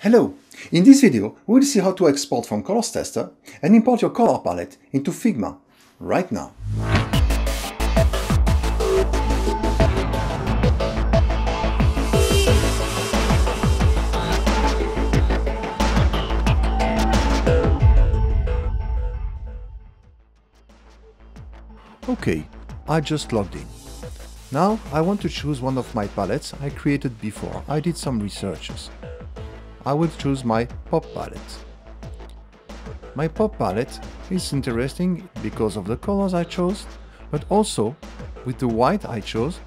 Hello! In this video, we'll see how to export from Colors Tester and import your color palette into Figma right now. Okay, I just logged in. Now I want to choose one of my palettes I created before. I did some researches. I will choose my pop palette. My pop palette is interesting because of the colors I chose, but also with the white I chose,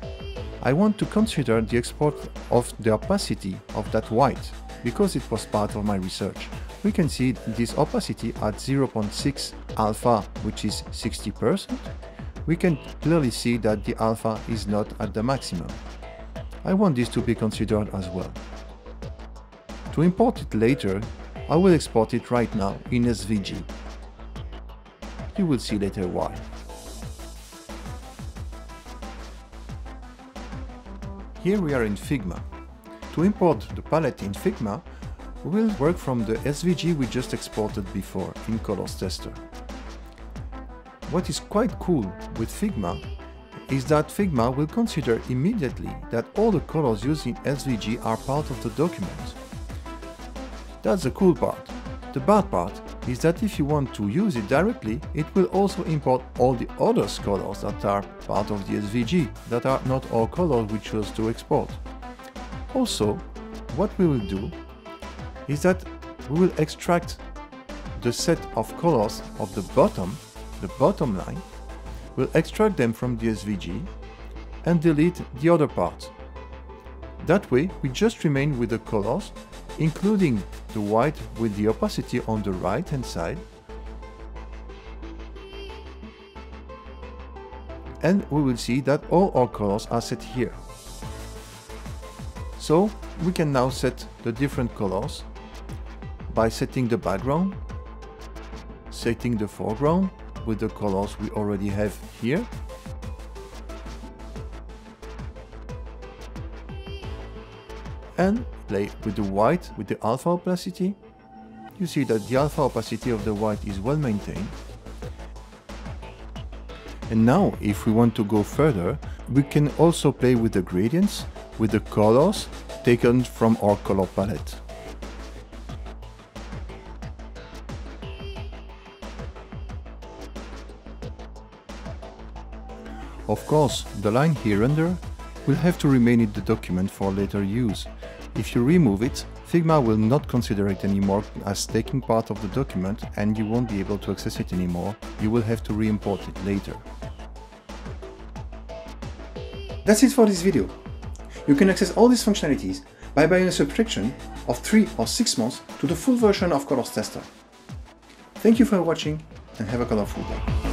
I want to consider the export of the opacity of that white because it was part of my research. We can see this opacity at 0.6 alpha, which is 60%. We can clearly see that the alpha is not at the maximum. I want this to be considered as well. To import it later, I will export it right now in SVG. You will see later why. Here we are in Figma. To import the palette in Figma, we will work from the SVG we just exported before in Colors Tester. What is quite cool with Figma is that Figma will consider immediately that all the colors used in SVG are part of the document. That's the cool part. The bad part is that if you want to use it directly, it will also import all the other colors that are part of the SVG, that are not all colors we chose to export. Also, what we will do is that we will extract the set of colors of the bottom, the bottom line, we'll extract them from the SVG and delete the other parts. That way, we just remain with the colors including the white with the opacity on the right hand side and we will see that all our colors are set here. So we can now set the different colors by setting the background, setting the foreground with the colors we already have here and play with the white with the alpha opacity, you see that the alpha opacity of the white is well maintained. And now, if we want to go further, we can also play with the gradients, with the colors taken from our color palette. Of course, the line here under will have to remain in the document for later use, if you remove it, Figma will not consider it anymore as taking part of the document and you won't be able to access it anymore. You will have to re-import it later. That's it for this video. You can access all these functionalities by buying a subscription of 3 or 6 months to the full version of Colors Tester. Thank you for watching and have a colorful day.